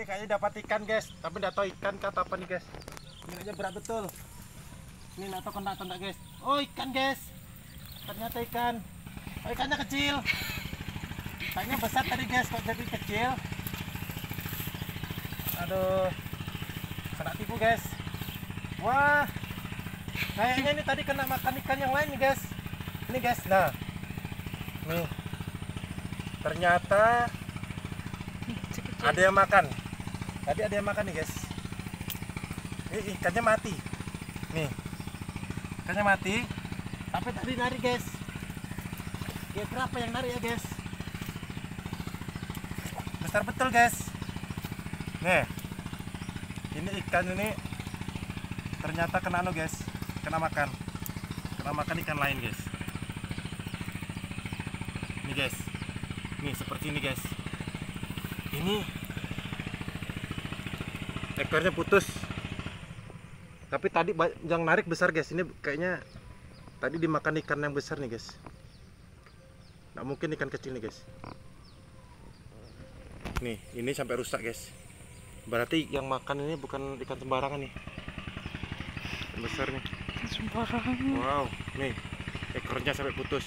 Ini kayaknya dapat ikan guys, tapi nggak tahu ikan kah atau apa nih guys. Ini kayaknya berat betul. Ini nggak tahu kena atau enggak guys. Oh ikan guys, ternyata ikan. Oh, ikannya kecil. Kayaknya besar tadi guys, kok jadi kecil. Aduh, kena tipu guys. Wah, kayaknya ini tadi kena makan ikan yang lain nih guys. Ini guys, nah, nih, ternyata ada yang makan tadi ada yang makan nih guys. Eh ikannya mati. Nih. Ikannya mati. Tapi tadi nari guys. Kayak berapa yang nari ya guys? Besar betul guys. Nih. Ini ikan ini ternyata kena anu guys. Kena makan. Kena makan ikan lain guys. Ini guys. Nih seperti ini guys. Ini ekornya putus. Tapi tadi yang narik besar guys. Ini kayaknya tadi dimakan ikan yang besar nih guys. Nggak mungkin ikan kecil nih guys. Nih ini sampai rusak guys. Berarti yang makan ini bukan ikan sembarangan nih. Ikan besar nih. Sembarangan. wow nih. Ekornya sampai putus.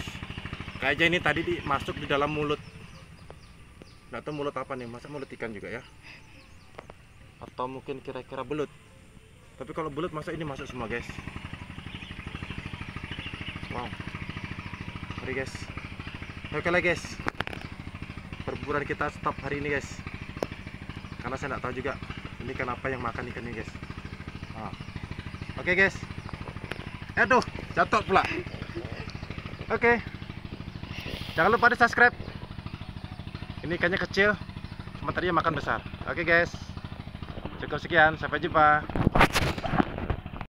Kayaknya ini tadi di, masuk di dalam mulut. Nggak tahu mulut apa nih. Masa mulut ikan juga ya atau mungkin kira-kira belut? Tapi kalau belut masa ini masuk semua guys? Wow. Mari guys. Oke lah guys. Perburuan kita stop hari ini guys. Karena saya nggak tahu juga ini kenapa yang makan ikan ini guys. Oke guys. Aduh jatuh pula. Oke. Jangan lupa di subscribe ini ikannya kecil cuma tadi makan besar. Oke guys cukup sekian sampai jumpa